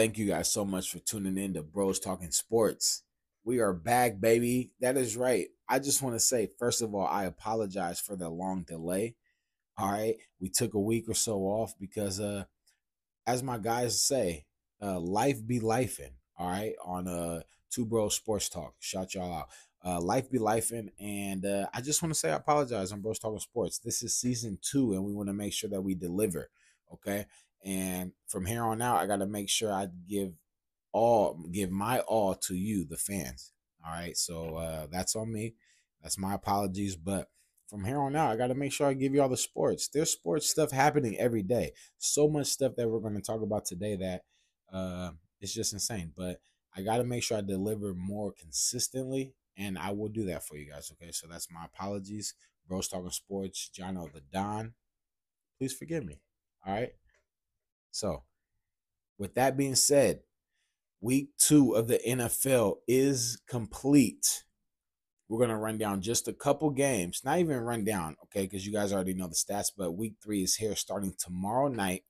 Thank you guys so much for tuning in to Bros Talking Sports. We are back, baby. That is right. I just want to say, first of all, I apologize for the long delay. All right. We took a week or so off because uh as my guys say, uh life be lifing. All right. On uh two bros sports talk. Shout y'all out. Uh life be lifing. And uh I just want to say I apologize on Bros Talking Sports. This is season two, and we want to make sure that we deliver. Okay. And from here on out, I gotta make sure I give all give my all to you, the fans. All right. So uh that's on me. That's my apologies. But from here on out, I got to make sure I give you all the sports. There's sports stuff happening every day. So much stuff that we're going to talk about today that uh, it's just insane. But I got to make sure I deliver more consistently, and I will do that for you guys. Okay, so that's my apologies. Bros talking sports, Jono the Don. Please forgive me. All right. So, with that being said, week two of the NFL is complete we're going to run down just a couple games, not even run down, okay, because you guys already know the stats, but week three is here starting tomorrow night.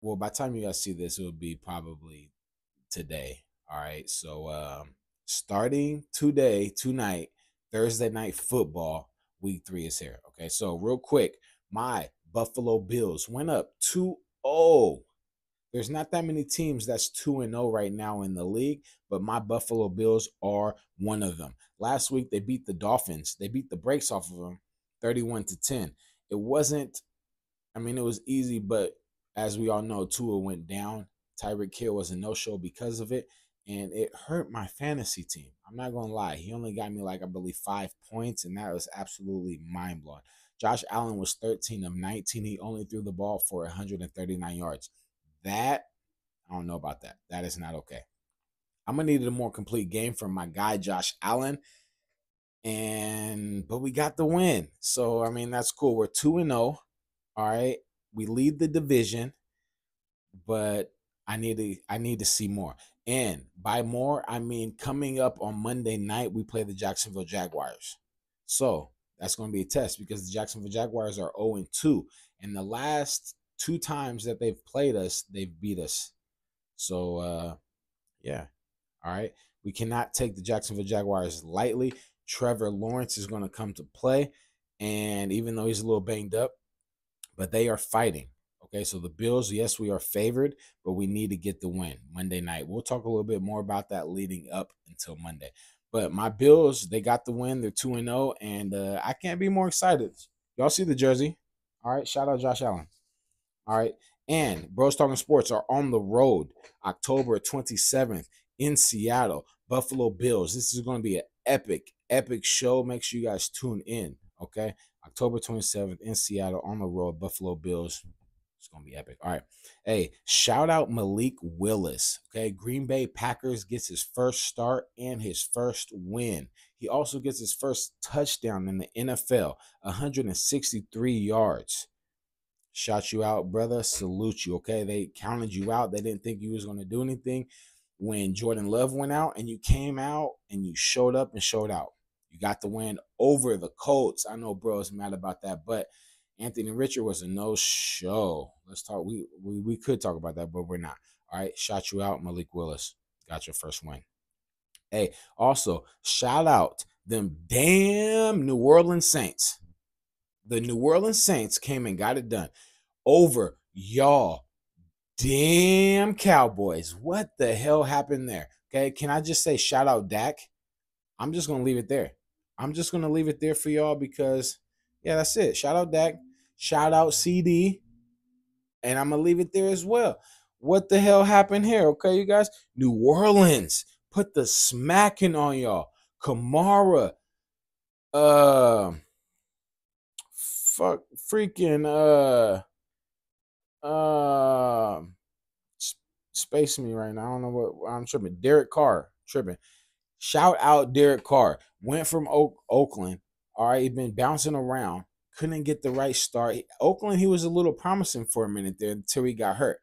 Well, by the time you guys see this, it will be probably today. All right. So, um, starting today, tonight, Thursday night football, week three is here. Okay. So, real quick, my Buffalo Bills went up 2 0 there's not that many teams that's 2 and 0 right now in the league, but my Buffalo Bills are one of them. Last week they beat the Dolphins. They beat the brakes off of them 31 to 10. It wasn't I mean it was easy, but as we all know, Tua went down. Tyreek Hill was a no-show because of it, and it hurt my fantasy team. I'm not gonna lie. He only got me like I believe five points, and that was absolutely mind blowing. Josh Allen was 13 of 19. He only threw the ball for 139 yards. That I don't know about that. That is not okay. I'm gonna need a more complete game from my guy Josh Allen. And but we got the win. So I mean that's cool. We're 2 and 0. All right. We lead the division, but I need to I need to see more. And by more, I mean coming up on Monday night, we play the Jacksonville Jaguars. So that's going to be a test because the Jacksonville Jaguars are 0 and 2. And the last two times that they've played us, they've beat us. So uh yeah. All right. We cannot take the Jacksonville Jaguars lightly. Trevor Lawrence is going to come to play. And even though he's a little banged up, but they are fighting. Okay, so the Bills, yes, we are favored, but we need to get the win Monday night. We'll talk a little bit more about that leading up until Monday. But my Bills, they got the win. They're 2 0, and uh, I can't be more excited. Y'all see the jersey? All right, shout out Josh Allen. All right. And Bros Talking Sports are on the road October 27th in Seattle. Buffalo Bills. This is going to be an epic, epic show. Make sure you guys tune in. Okay. October 27th in Seattle on the road. Buffalo Bills. It's to be epic. All right. Hey, shout out Malik Willis. Okay. Green Bay Packers gets his first start and his first win. He also gets his first touchdown in the NFL, 163 yards. Shot you out, brother. Salute you. Okay. They counted you out. They didn't think you was going to do anything. When Jordan Love went out and you came out and you showed up and showed out. You got the win over the Colts. I know bro is mad about that, but Anthony Richard was a no-show. Let's talk. We, we we could talk about that, but we're not. All right. Shot you out, Malik Willis. Got your first win. Hey, also shout out them damn New Orleans Saints the New Orleans Saints came and got it done over y'all damn Cowboys. What the hell happened there? Okay, can I just say shout out Dak? I'm just gonna leave it there. I'm just gonna leave it there for y'all because yeah, that's it. Shout out Dak. Shout out CeeDee. And I'm gonna leave it there as well. What the hell happened here? Okay, you guys. New Orleans put the smacking on y'all. Kamara, uh, fuck freaking uh uh space me right now. I don't know what I'm tripping. Derek Carr tripping. Shout out Derek Carr. Went from Oak, Oakland. All right, he's been bouncing around. Couldn't get the right start. Oakland, he was a little promising for a minute there until he got hurt.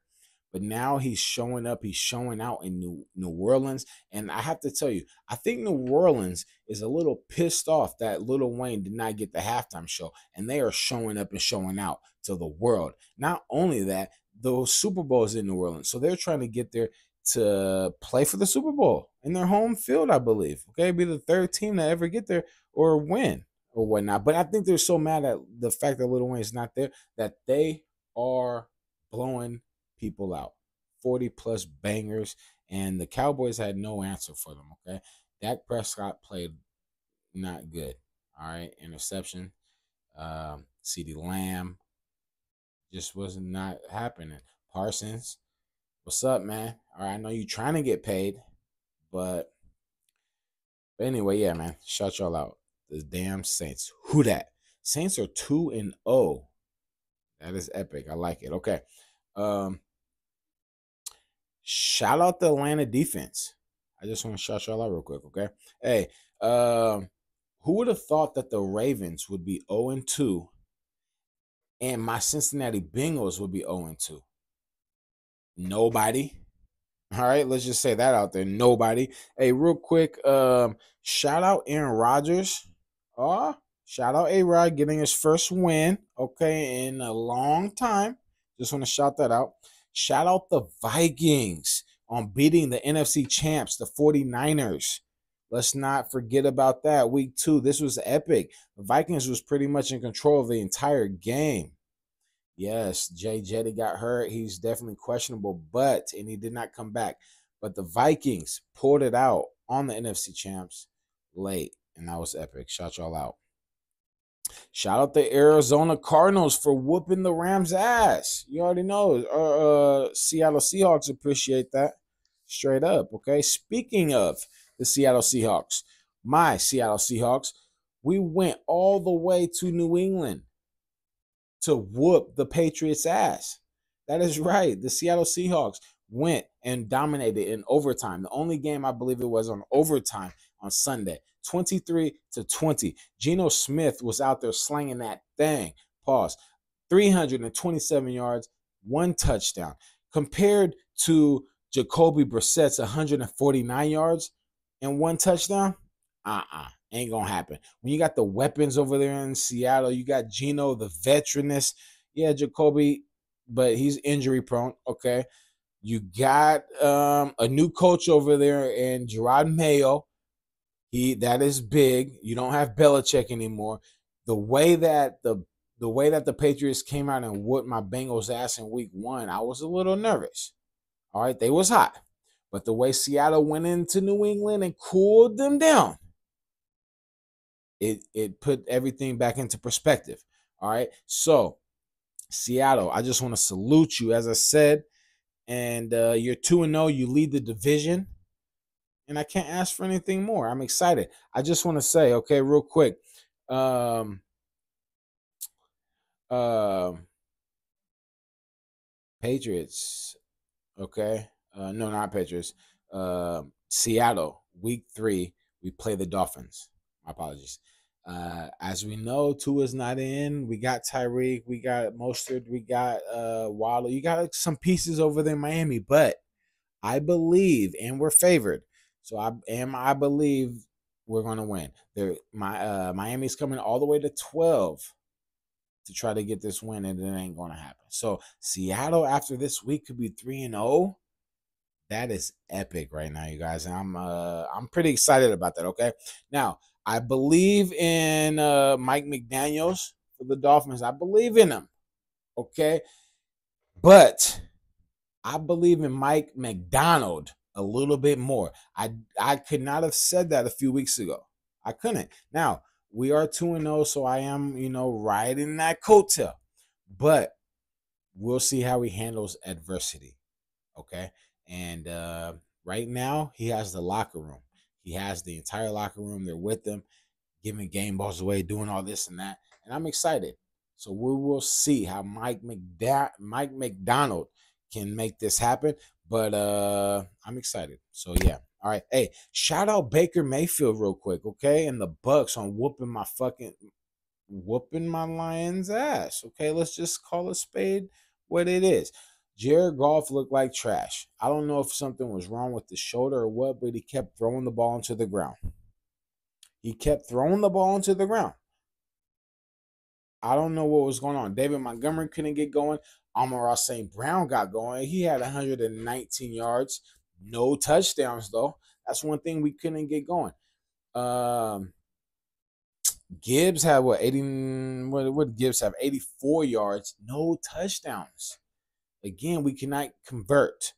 But now he's showing up, he's showing out in New, New Orleans. And I have to tell you, I think New Orleans is a little pissed off that Lil Wayne did not get the halftime show. And they are showing up and showing out to the world. Not only that, the Super Bowl is in New Orleans, so they're trying to get there to play for the Super Bowl in their home field, I believe. Okay, be the third team to ever get there or win or whatnot. But I think they're so mad at the fact that Lil Wayne is not there that they are blowing people out. 40 plus bangers, and the Cowboys had no answer for them. Okay. Dak Prescott played not good. All right. Interception. Um, CeeDee Lamb just was not happening. Parsons, what's up, man? All right. I know you're trying to get paid, but, but anyway, yeah, man. Shout y'all out. The damn Saints. Who Dat? Saints are 2 and 0. That is epic. I like it. Okay. Um, shout out the Atlanta defense. I just want to shout y'all out real quick, okay? Hey, um, who would have thought that the Ravens would be 0 and 2 and my Cincinnati Bengals would be 0 and 2? Nobody. All right, let's just say that out there. Nobody. Hey, real quick, um, shout out Aaron Rodgers. Oh, shout out A Rod getting his first win, okay, in a long time. Just want to shout that out. Shout out the Vikings on beating the NFC champs, the 49ers. Let's not forget about that. Week two, this was epic. The Vikings was pretty much in control of the entire game. Yes, Jay Jetty got hurt. He's definitely questionable, but and he did not come back. But the Vikings pulled it out on the NFC champs late, and that was epic. Shout y'all out. Shout out the Arizona Cardinals for whooping the Rams' ass. You already know. Uh, uh, Seattle Seahawks appreciate that. Straight up. Okay. Speaking of the Seattle Seahawks, my Seattle Seahawks, we went all the way to New England to whoop the Patriots' ass. That is right. The Seattle Seahawks went and dominated in overtime. The only game I believe it was on overtime on Sunday. 23 to 20. Geno Smith was out there slanging that thing. Pause. 327 yards, one touchdown. Compared to Jacoby Brissett's 149 yards and one touchdown, uh-uh. Ain't gonna happen. When you got the weapons over there in Seattle, you got Geno, the veteranness. Yeah, Jacoby, but he's injury prone. Okay. You got um, a new coach over there in Jerod Mayo. He that is big. You don't have Belichick anymore. The way that the the way that the Patriots came out and whooped my Bengals ass in week one, I was a little nervous. All right, they was hot. But the way Seattle went into New England and cooled them down, it it put everything back into perspective. All right. So Seattle, I just want to salute you. As I said, and uh, you're 2 and 0, you lead the division and I can't ask for anything more. I'm excited. I just want to say, okay, real quick. Um, uh, Patriots, okay. Uh, no, not Patriots. Uh, Seattle, week three, we play the Dolphins. My apologies. Uh, as we know, Tua's not in. We got Tyreek, we got Mostert, we got uh Waddle. You got some pieces over there in Miami, but I believe, and we're favored. So I am I believe we're gonna win. There my uh Miami's coming all the way to 12 to try to get this win, and it ain't gonna happen. So Seattle after this week could be 3 and 0. That is epic right now, you guys. And I'm uh I'm pretty excited about that. Okay. Now I believe in uh Mike McDaniels for the Dolphins. I believe in him. Okay. But I believe in Mike Macdonald a little bit more. I I could not have said that a few weeks ago. I couldn't. Now we are two and zero, oh, so I am you know riding that coattail, but we'll see how he handles adversity. Okay, and uh, right now he has the locker room. He has the entire locker room. They're with him, giving game balls away, doing all this and that, and I'm excited. So we will see how Mike McDa- Mike Macdonald can make this happen. But uh I'm excited. So yeah. All right. Hey, shout out Baker Mayfield real quick, okay? And the Bucs on whooping my fucking whooping my Lions ass. Okay, let's just call a spade what it is. Jared Goff looked like trash. I don't know if something was wrong with the shoulder or what, but he kept throwing the ball into the ground. He kept throwing the ball into the ground. I don't know what was going on. David Montgomery couldn't get going. Amon-Ra St. Brown got going. He had 119 yards, no touchdowns though. That's one thing we couldn't get going. Um, Gibbs had what 80 what what Gibbs have 84 yards, no touchdowns. Again, we cannot convert.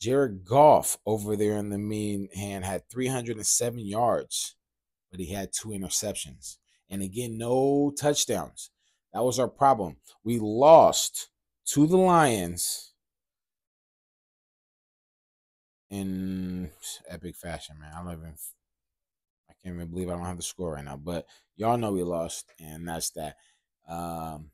Jared Goff over there in the mean hand had 307 yards, but he had two interceptions. And again, no touchdowns. That was our problem. We lost to the Lions in epic fashion, man. I don't even I can't even believe I don't have the score right now. But y'all know we lost, and that's that. Um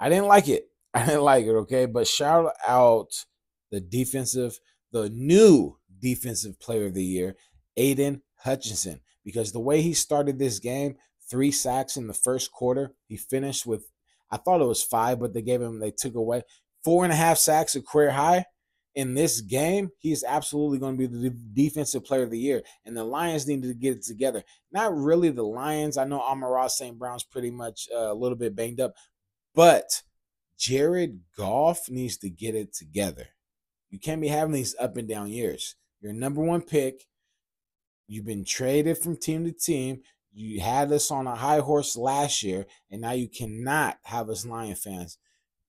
I didn't like it. I didn't like it, okay? But shout out the defensive, the new defensive player of the year, Aidan Hutchinson, because the way he started this game, three sacks in the first quarter, he finished with, I thought it was five, but they gave him, they took away four and a half sacks, a career high. In this game, he's absolutely going to be the defensive player of the year. And the Lions needed to get it together. Not really the Lions. I know Amon-Ra St. Brown's pretty much uh, a little bit banged up, but Jared Goff needs to get it together. You can't be having these up and down years. You're number one pick. You've been traded from team to team. You had us on a high horse last year, and now you cannot have us Lion fans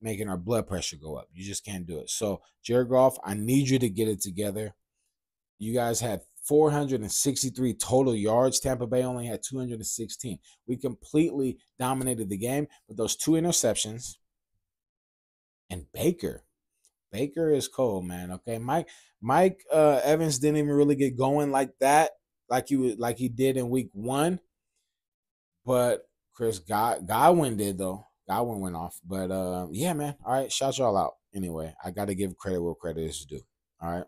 making our blood pressure go up. You just can't do it. So, Jared Goff, I need you to get it together. You guys had 463 total yards. Tampa Bay only had 216. We completely dominated the game with those two interceptions. And Baker, Baker is cold, man. Okay, Mike Mike uh, Evans didn't even really get going like that, like was, like he did in Week One. But Chris God, Godwin did though. Godwin went off. But uh, yeah, man. All right, shout y'all out. Anyway, I got to give credit where credit is due. All right.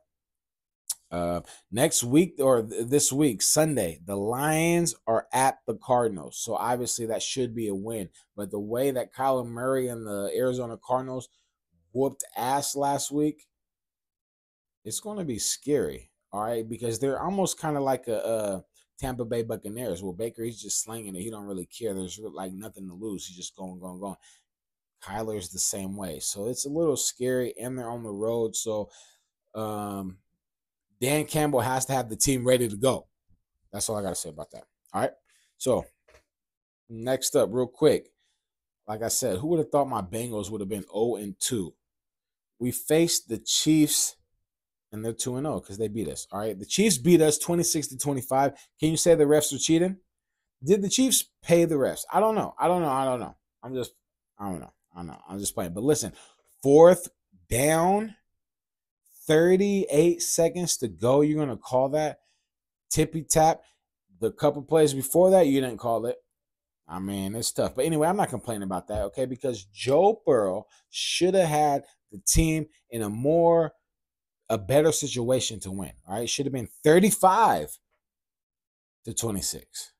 Uh, next week or th- this week, Sunday, the Lions are at the Cardinals. So obviously that should be a win. But the way that Kyler Murray and the Arizona Cardinals whooped ass last week, it's going to be scary. All right, because they're almost kind of like a, a, Tampa Bay Buccaneers. Well, Baker, he's just slinging it. He don't really care. There's like nothing to lose. He's just going, going, going. Kyler's the same way. So it's a little scary, and they're on the road. So um, Dan Campbell has to have the team ready to go. That's all I got to say about that. All right. So next up, real quick, like I said, who would have thought my Bengals would have been 0 and 2? We faced the Chiefs and they're 2 and 0 because they beat us. All right. The Chiefs beat us 26 to 25. Can you say the refs are cheating? Did the Chiefs pay the refs? I don't know. I don't know. I don't know. I'm just, I don't know. I don't know. I'm just playing. But listen, fourth down, 38 seconds to go. You're going to call that tippy tap. The couple plays before that, you didn't call it. Ah, I mean, it's tough. But anyway, I'm not complaining about that, okay? Because Joe Burrow should have had the team in a more a better situation to win. All right. Should have been 35 to 26.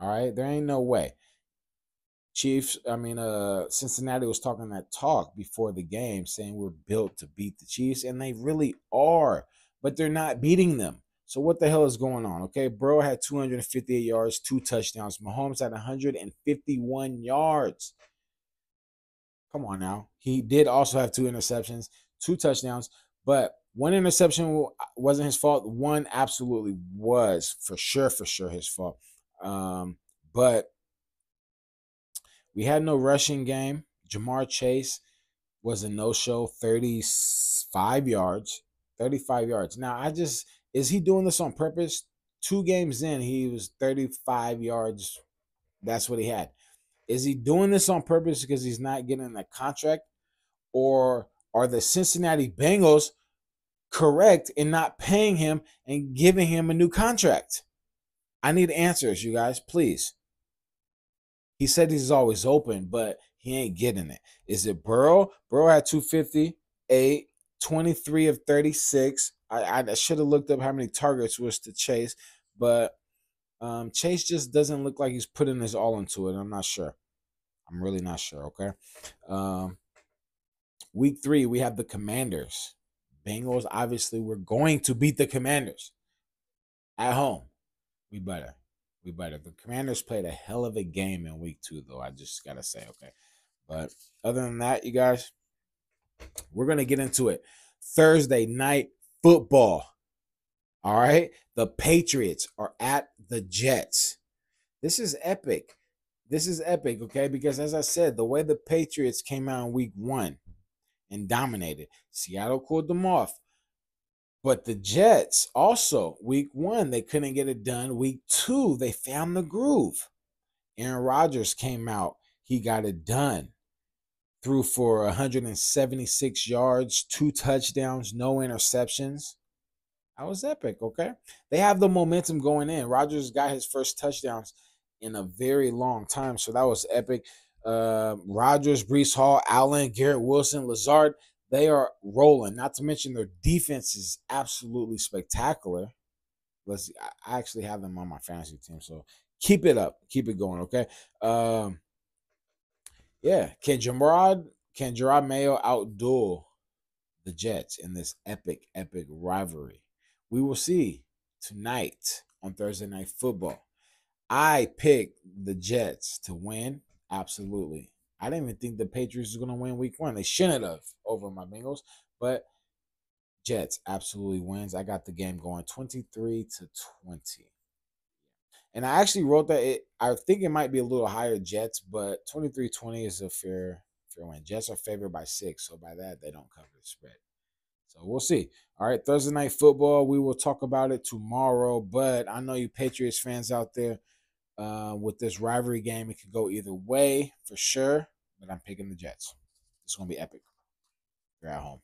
All right. There ain't no way. Chiefs, I mean, uh, Cincinnati was talking that talk before the game, saying we're built to beat the Chiefs, and they really are, but they're not beating them. So what the hell is going on? Okay, Burrow had 258 yards, two touchdowns. Mahomes had 151 yards. Come on now. He did also have two interceptions, two touchdowns, but one interception wasn't his fault. One absolutely was for sure, for sure his fault. Um, but we had no rushing game. Ja'Marr Chase was a no-show, 35 yards. 35 yards. Now, I just is he doing this on purpose? Two games in, he was 35 yards. That's what he had. Is he doing this on purpose because he's not getting a contract? Or are the Cincinnati Bengals correct in not paying him and giving him a new contract? I need answers, you guys, please. He said he's always open, but he ain't getting it. Is it Burrow? Burrow had 258, 23 of 36. I, I should have looked up how many targets was to Chase, but um, Chase just doesn't look like he's putting his all into it. I'm not sure. I'm really not sure. Okay. Um, week three, we have the Commanders. Bengals, obviously, we're going to beat the Commanders at home. We better. We better. The Commanders played a hell of a game in week two, though. I just gotta say, okay. But other than that, you guys, we're gonna get into it. Thursday night football. All right. The Patriots are at the Jets. This is epic. This is epic, okay? Because as I said, the way the Patriots came out in week one and dominated, Seattle cooled them off. But the Jets also, week one, they couldn't get it done. Week two, they found the groove. Aaron Rodgers came out, he got it done. Threw for 176 yards, two touchdowns, no interceptions. That was epic, okay? They have the momentum going in. Rodgers got his first touchdowns in a very long time, so that was epic. Uh, Rodgers, Breece Hall, Allen, Garrett Wilson, Lazard, they are rolling. Not to mention their defense is absolutely spectacular. Let's. See, I actually have them on my fantasy team, so keep it up, keep it going, okay? Um, yeah, can Jerod can Jerod Mayo outduel the Jets in this epic, epic rivalry? We will see tonight on Thursday Night Football. I picked the Jets to win. Absolutely. I didn't even think the Patriots was going to win week one. They shouldn't have over my Bengals, but Jets absolutely wins. I got the game going 23 to 20. And I actually wrote that it I think it might be a little higher Jets, but 23-20 is a fair fair win. Jets are favored by six, so by that they don't cover the spread. So we'll see. All right, Thursday night football. We will talk about it tomorrow. But I know you Patriots fans out there uh, with this rivalry game, it could go either way for sure. But I'm picking the Jets. It's gonna be epic. You're at home.